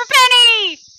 for pennies!